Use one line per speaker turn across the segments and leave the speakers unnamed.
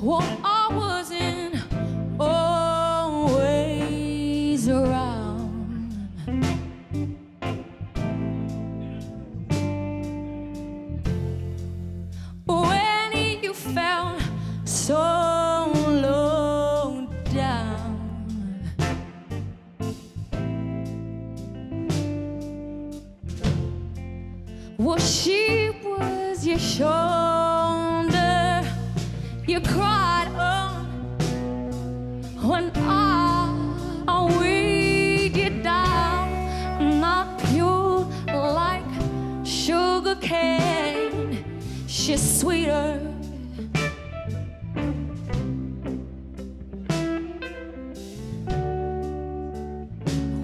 Well, I wasn't always around. When you felt so low down. Well, she was your shoulder. Sugar cane. She's sweeter.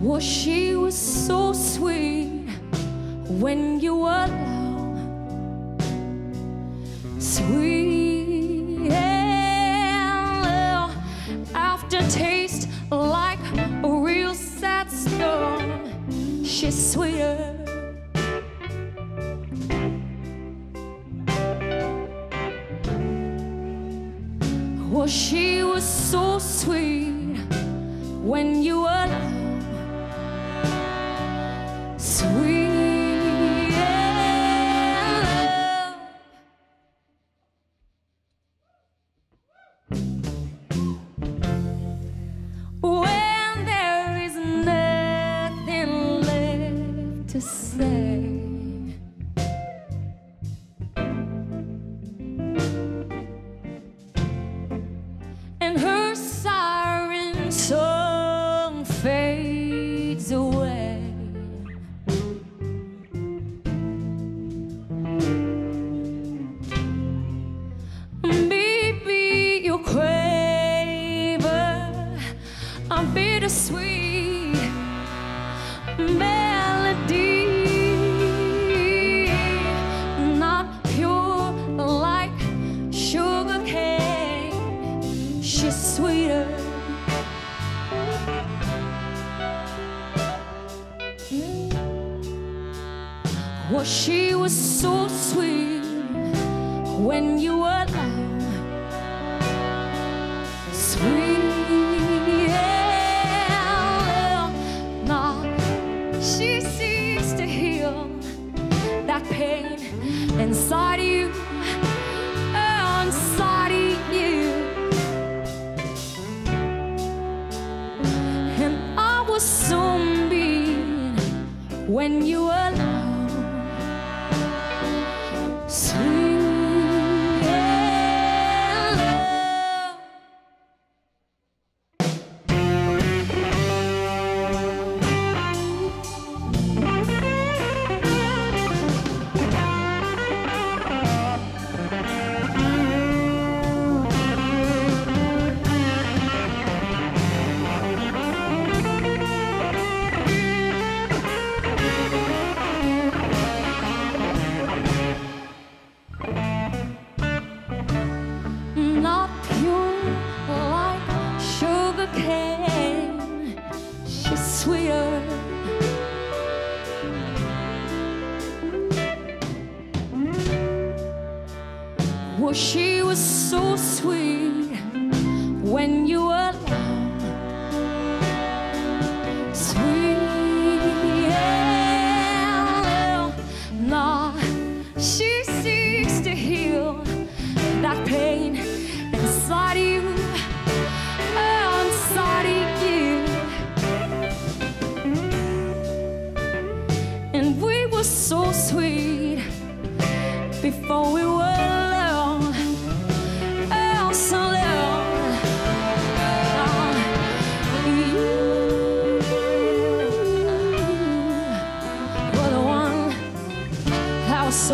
Well, she was so sweet when you were alone. Sweet and aftertaste like a real sad storm. She's sweeter. Well, she was so sweet when you were alone. Sweet low. When there is nothing left to say. Bittersweet melody, not pure like sugar cane. She's sweeter. Well, she was so sweet when you were alone. When you were alone. Not pure like sugar cane. She's sweeter. Well, she was so sweet when you were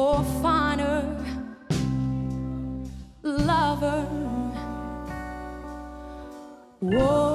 or finer lover. Whoa.